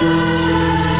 Música